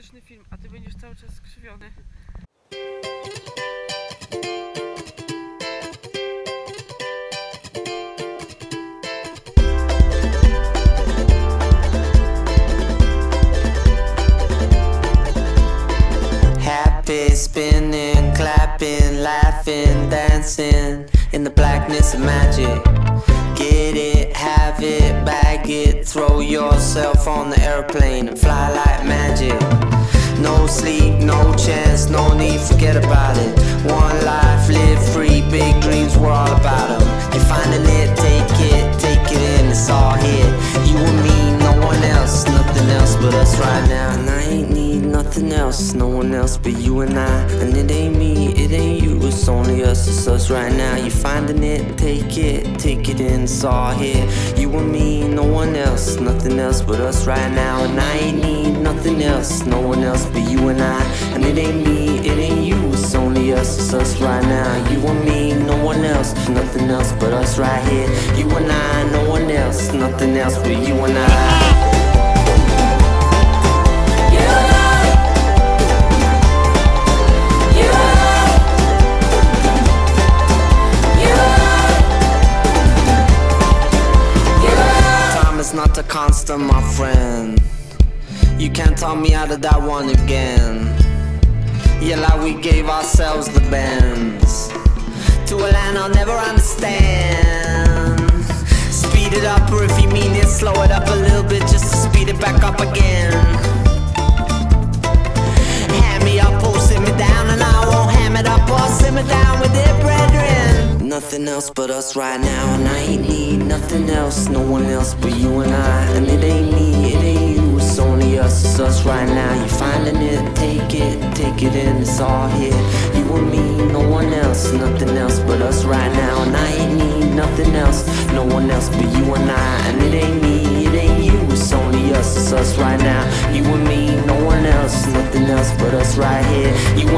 realistyczny film, a ty będziesz cały czas skrzywiony. Happy, spinning, clapping, laughing, dancing in the blackness of magic. Get it, have it, it, throw yourself on the airplane and fly like magic. No sleep, no chance, no need, forget about it. One life, live free, big dreams, we're all about them. You're finding it, take it, take it in, it's all here. You and me, no one else, nothing else but us right now. Nothing else, no one else but you and I. And it ain't me, it ain't you, it's only us, it's us right now. You're finding it, take it, take it in, all here. You and me, no one else, nothing else but us right now. And I ain't need nothing else, no one else but you and I. And it ain't me, it ain't you, it's only us, it's us right now. You and me, no one else, nothing else but us right here. You and I, no one else, nothing else but you and I. constant, my friend. You can't talk me out of that one again. Yeah, like we gave ourselves the bends to a land I'll never understand. Speed it up, or if you mean it, slow it up a little bit just to speed it back up again. Hand me up or sit me down, and I won't ham it up or sit me down with it, brethren. Nothing else but us right now, and I ain't need nothing else, no one else but you and I. right now. You're finding it, take it, take it in, it's all here. You and me, no one else, nothing else but us right now. And I ain't need nothing else, no one else but you and I. And it ain't me, it ain't you, it's only us, it's us right now. You and me, no one else, nothing else but us right here. You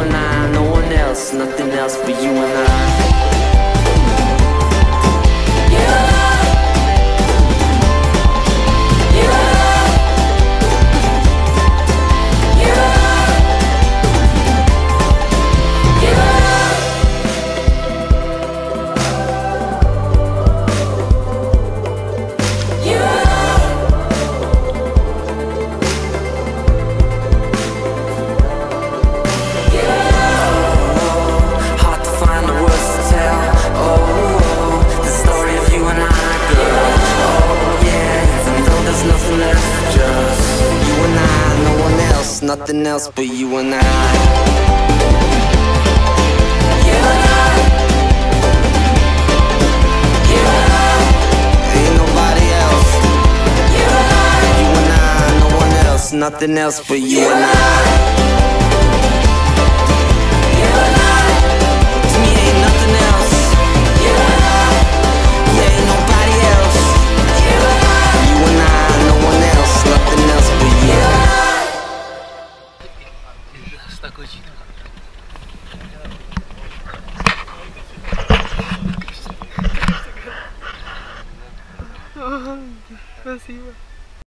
nothing else but you and I. Ain't nobody else. You and I, no one else, nothing else but you and I. así, güey.